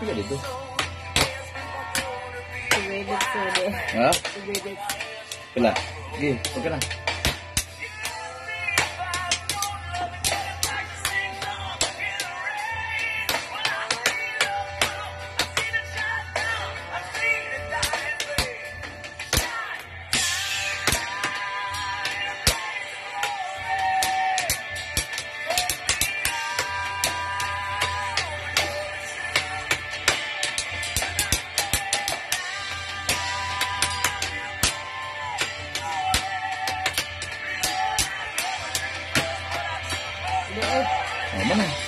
Pila dito. Sigurado sila. Ha? Sigurado. Pila. Sige, okay na. Oh, mana?